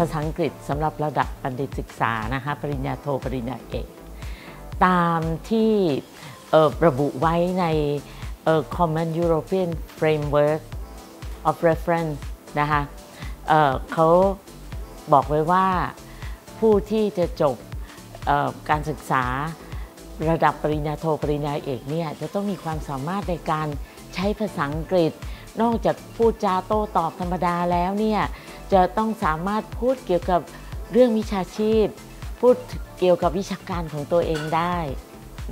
ภาษาอังกฤษสำหรับระดับบัณฑิตศึกษานะคะปริญญาโทปริญญาเอกตามที่ระบุไว้ใน Common European Framework of Reference นะคะเเขาบอกไว้ว่าผู้ที่จะจบการศึกษาระดับปริญญาโทปริญญาเอกเนี่ยจะต้องมีความสามารถในการใช้ภาษาอังกฤษ นอกจากพูดจาโต้ตอบธรรมดาแล้วเนี่ย จะต้องสามารถพูดเกี่ยวกับเรื่องวิชาชีพ พูดเกี่ยวกับวิชาการของตัวเองได้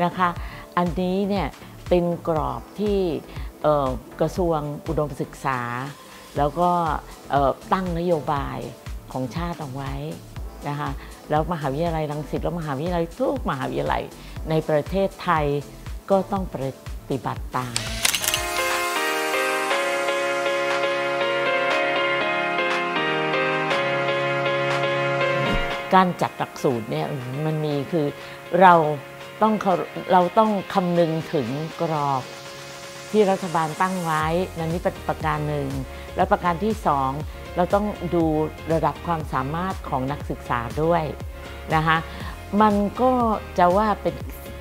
นะคะ อันนี้เนี่ยเป็นกรอบที่กระทรวงอุดมศึกษา แล้วก็ตั้งนโยบายของชาติเอาไว้นะคะแล้วมหาวิทยาลัยรังสิตและมหาวิทยาลัยทุกมหาวิทยาลัยในประเทศไทยก็ต้องปฏิบัติตาม การจัดหลักสูตรเนี่ยมันมีคือเราต้องเราต้องคำนึงถึงกรอบที่รัฐบาลตั้งไว้นั่นนี่เป็นประการหนึ่ง และประการที่สองเราต้องดูระดับความสามารถของนักศึกษาด้วยนะคะมันก็จะว่าเป็น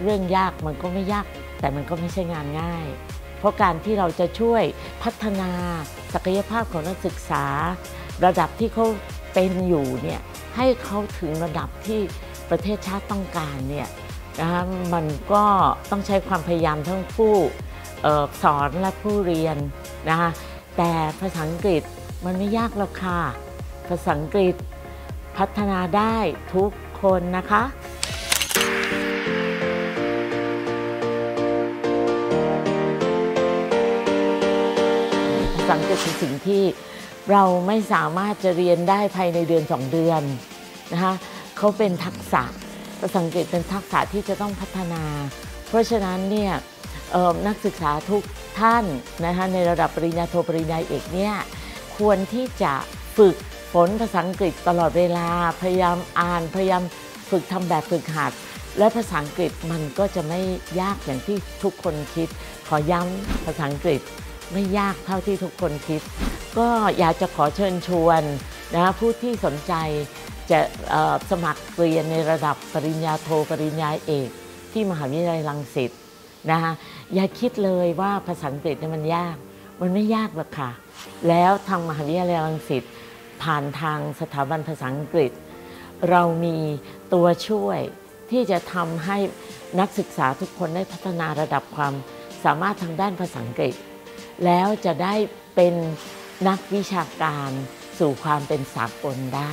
เรื่องยากมันก็ไม่ยาก แต่มันก็ไม่ใช่งานง่าย เพราะการที่เราจะช่วยพัฒนาศักยภาพของนักศึกษา ระดับที่เขา เป็นอยู่เนี่ยให้เขาถึงระดับที่ประเทศชาติต้องการเนี่ยนะคะมันก็ต้องใช้ความพยายามทั้งผู้สอนและผู้เรียนนะคะแต่ภาษาอังกฤษมันไม่ยากหรอกค่ะภาษาอังกฤษพัฒนาได้ทุกคนนะคะภาษาอังกฤษเป็นสิ่งที่ เราไม่สามารถจะเรียนได้ภายในเดือนสองเดือนนะคะเขาเป็นทักษะภาษาอังกฤษเป็นทักษะที่จะต้องพัฒนา เพราะฉะนั้นเนี่ยนักศึกษาทุกท่านนะคะในระดับปริญญาโทปริญญาเอกเนี่ยควรที่จะฝึกฝนภาษาอังกฤษตลอดเวลา พยายามอ่านพยายามฝึกทำแบบฝึกหัด และภาษาอังกฤษมันก็จะไม่ยากอย่างที่ทุกคนคิด ขอย้ำภาษาอังกฤษไม่ยากเท่าที่ทุกคนคิด ก็อยากจะขอเชิญชวนนะผู้ที่สนใจจะสมัครเรียนในระดับปริญญาโทปริญญาเอก ที่มหาวิทยาลัยรังสิตนะคะอย่าคิดเลยว่าภาษาอังกฤษเนี่ยมันยาก มันไม่ยากหรอกค่ะ แล้วทางมหาวิทยาลัยรังสิตผ่านทางสถาบันภาษาอังกฤษ เรามีตัวช่วยที่จะทำให้นักศึกษาทุกคนได้พัฒนาระดับความสามารถทางด้านภาษาอังกฤษ แล้วจะได้เป็น นักวิชาการสู่ความเป็นสากลได้